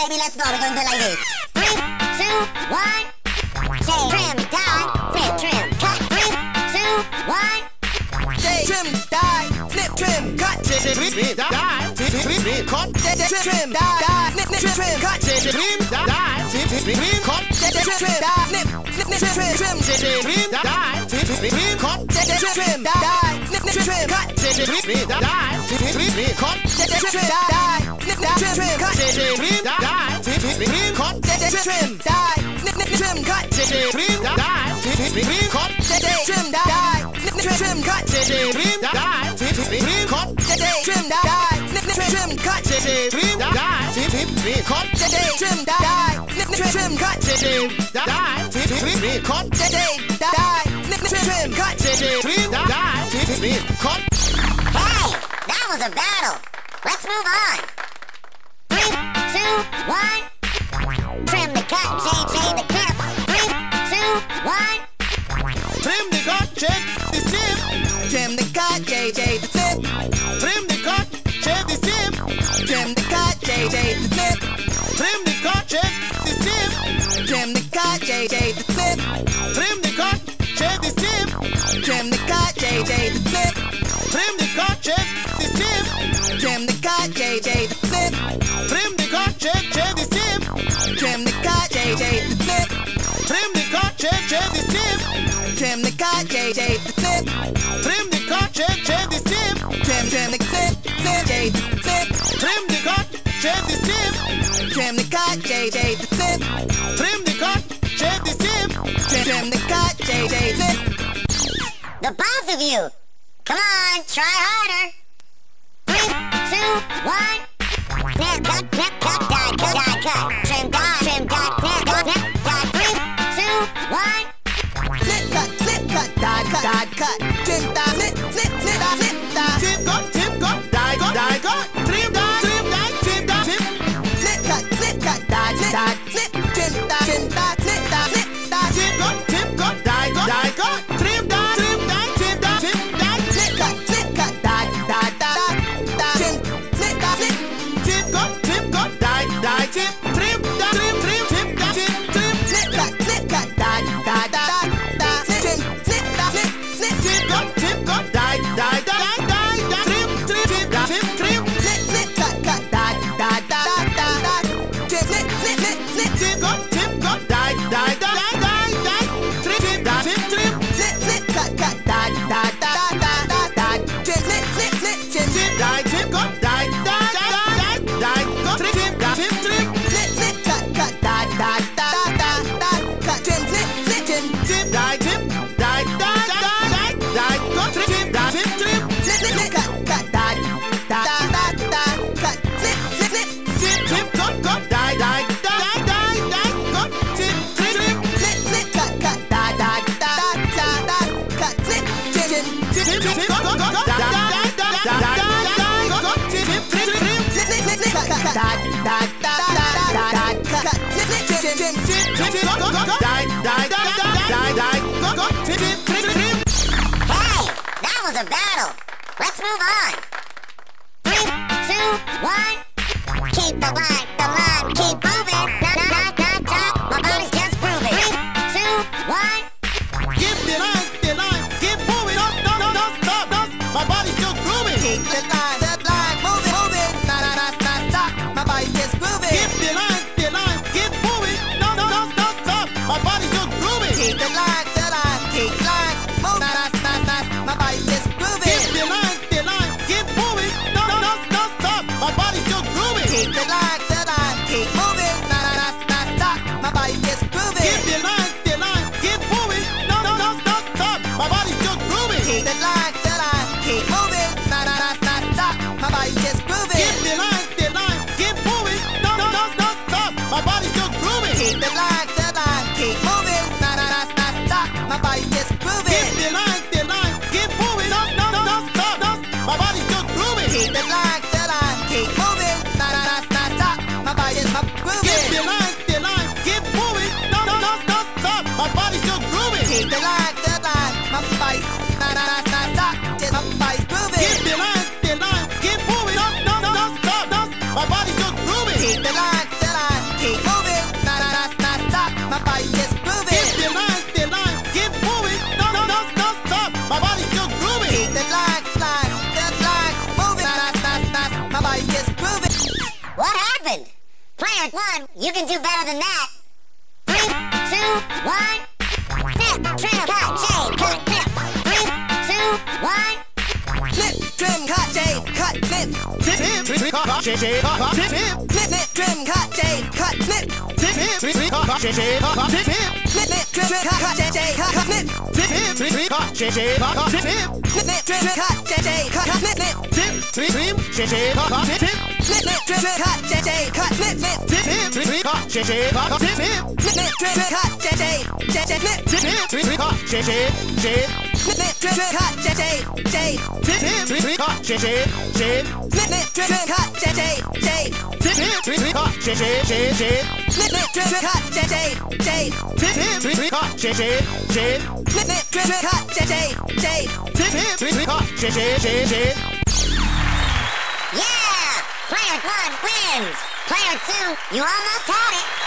baby, let's go. We're gonna do it like this. Three, two, one. Trim, dye, flip, trim, cut. Three, two, one. Trim, dye, flip, trim, cut. Trim, dye, trim, cut. Trim, dye, flip, trim, cut. Trim, dye, trim, cut. Trim, dye, flip, trim, trim, trim, trim, cut. Trim, dye, flip, trim, cut. Trim, dye, flip, trim, cut. Trim, dye, flip, trim, cut. dye, trim, cut, trim, dye, trim, cut, trim, dye, trim, cut, trim, dye, trim, cut, trim, dye, trim, cut, trim, dye, trim, cut, trim, dye, trim, cut, trim, dye, trim, cut, Trim dye, trim, cut, trim, dye, trim, cut. Hey, that was a battle. Let's move on. Three, two, one cut, shake, shake the crib. Three, two, one. Trim the cut, shake the tip. Trim the cut, JJ the tip. Trim the cut, shake the tip. Trim the cut, JJ the tip. Trim the cut, shake the tip. Trim the cut, shake, the tip. Trim the cut, shake the tip. Trim the cut, shake, the tip. Trim the cut, shake the tip. Trim the cut, JJ the tip. Trim the cut. Tim the cat, J the tip. Trim the cat, J the tip. Tim the tip, J the tip. Trim the cat, J the tip. Tim the cat, J the tip. Trim the cat, J the tip. The both of you, come on, try harder. Three, two. 다 Wow! That was a battle! Let's move on! Move it. You can do better than that. Three, two, one. Snip, trim, cut, shave, cut, snip. Three, two, one. Snip, trim, cut, shave, cut. Snip, snip, trim, cut, shave, cut. Snip, snip, trim, cut, shave, cut. Snip, snip, trim, cut, shave, cut. Snip, snip, trim, cut, shave, cut. Snip, snip, trim, cut, shave, cut. Snip, snip, trim, cut, shave, cut, trim, cut, cut, cut, cut, cut. Yeah! Player one wins. Player two, you almost had it.